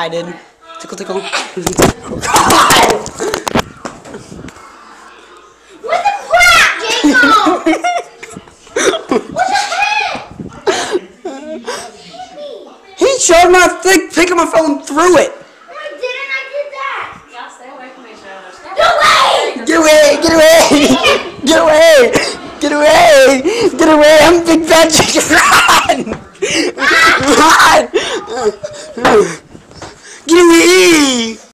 I did. Tickle, tickle. What the crap, Jacob? what the heck? he showed my thick pick up my phone through it. No, I didn't. I did that. Y'all stay away from each other. Step No way! Get away! Get away! Get away! Get away! Get away! I'm Big Bad Chicken! Run! Run! Louis!